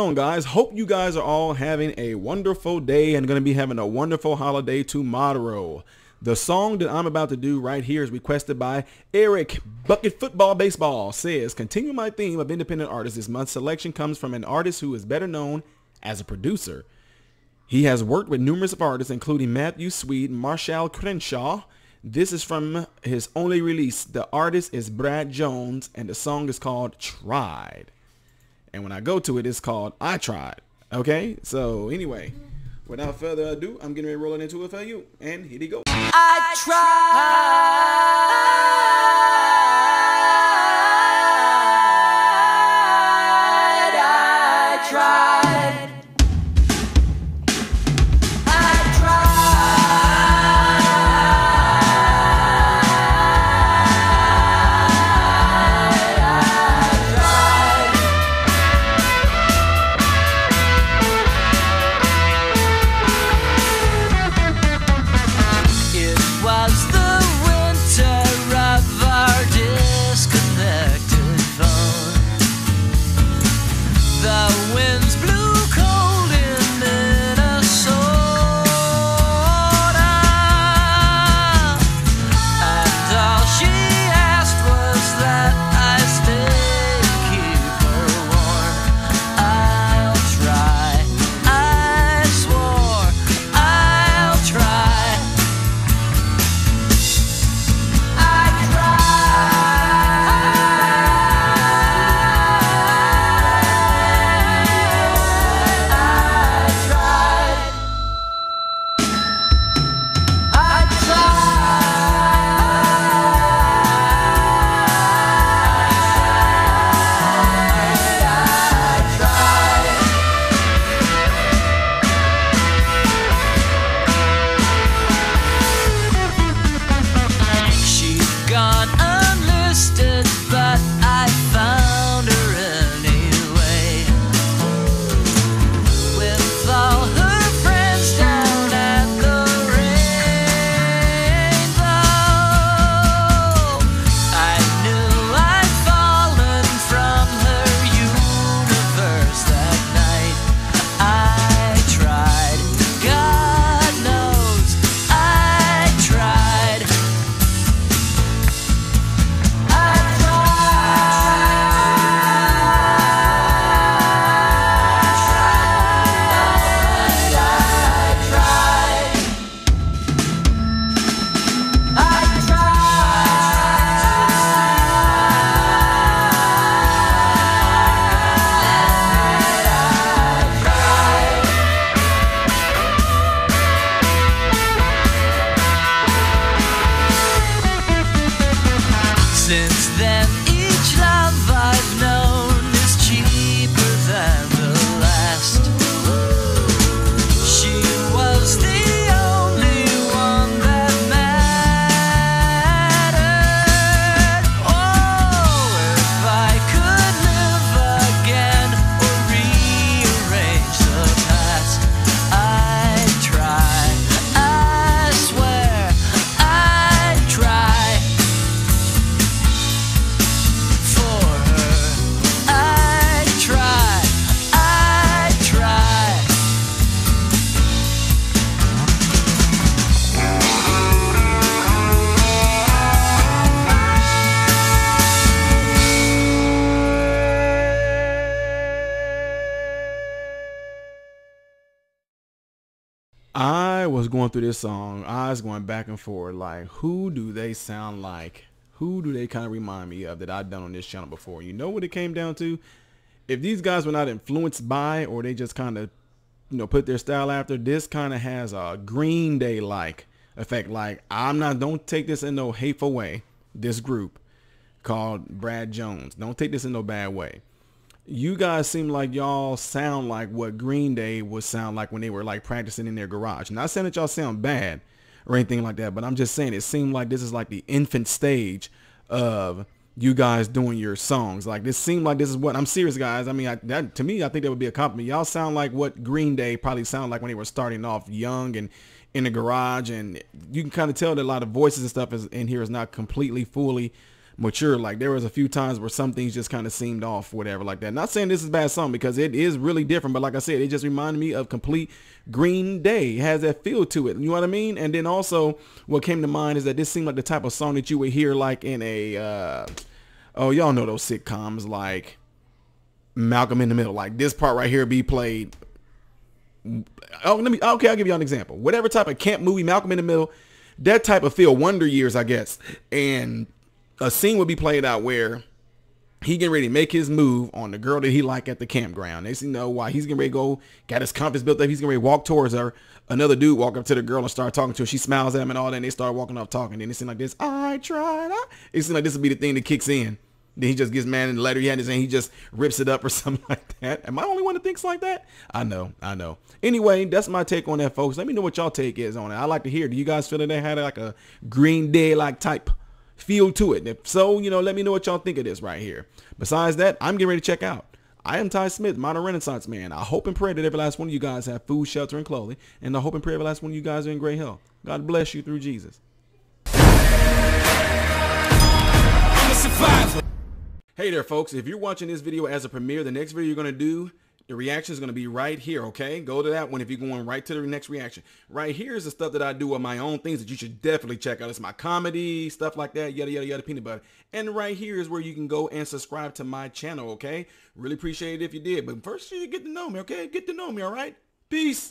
on guys? Hope you guys are all having a wonderful day and going to be having a wonderful holiday tomorrow. The song that I'm about to do right here is requested by Eric Bucket Football Baseball says, continue my theme of independent artists. This month's selection comes from an artist who is better known as a producer. He has worked with numerous of artists including Matthew Sweet, Marshall Crenshaw. This is from his only release. The artist is Brad Jones and the song is called Tried. And when I go to it, it's called I Tried. Okay? So anyway, without further ado, I'm getting ready to roll it into it for you. And here you go. I tried. Then, I was going through this song. I was going back and forth. Like, who do they sound like? Who do they kind of remind me of that I've done on this channel before? You know what it came down to? If these guys were not influenced by, or they just kind of, you know, put their style after, this kind of has a Green Day like effect. Like, I'm not. Don't take this in no hateful way. This group called Brad Jones. Don't take this in no bad way you guys seem like y'all sound like what Green Day would sound like when they were like practicing in their garage. Not saying that y'all sound bad or anything like that, but I'm just saying it seemed like this is like the infant stage of you guys doing your songs. Like this seemed like this is what I'm serious, guys. I mean, I, that to me, I think that would be a compliment. Y'all sound like what Green Day probably sounded like when they were starting off young and in the garage, and you can kind of tell that a lot of voices and stuff is in here is not completely fully mature. Like there was a few times where some things just kind of seemed off, whatever like that. Not saying this is bad song because it is really different, but like I said, it just reminded me of complete Green Day. It has that feel to it. You know what I mean? And then also what came to mind is that this seemed like the type of song that you would hear like in a, uh, oh, y'all know those sitcoms like Malcolm in the Middle. Like this part right here be played. Oh, let me, okay, I'll give y'all an example. Whatever type of camp movie, Malcolm in the Middle, that type of feel, Wonder Years, I guess. And a scene would be played out where he getting ready to make his move on the girl that he like at the campground. They see know why he's getting ready to go, got his confidence built up. He's getting ready to walk towards her. Another dude walk up to the girl and start talking to her. She smiles at him and all that. And they start walking off talking. Then it seems like this. I tried. I. It seems like this would be the thing that kicks in. Then he just gets mad in the letter he had in his hand. He just rips it up or something like that. Am I the only one that thinks like that? I know. I know. Anyway, that's my take on that, folks. Let me know what y'all take is on it. I like to hear. Do you guys feel that they had like a Green Day like type feel to it? And if so, you know, let me know what y'all think of this right here. Besides that, I'm getting ready to check out. I am Ty Smith, modern renaissance man. I hope and pray that every last one of you guys have food, shelter, and clothing. And I hope and pray every last one of you guys are in great health. God bless you through Jesus. Hey there, folks. If you're watching this video as a premiere, the next video you're going to do, the reaction is going to be right here, okay? Go to that one if you're going right to the next reaction. Right here is the stuff that I do on my own things that you should definitely check out. It's my comedy, stuff like that, yada, yada, yada, peanut butter. And right here is where you can go and subscribe to my channel, okay? Really appreciate it if you did. But first, you get to know me, okay? Get to know me, all right? Peace.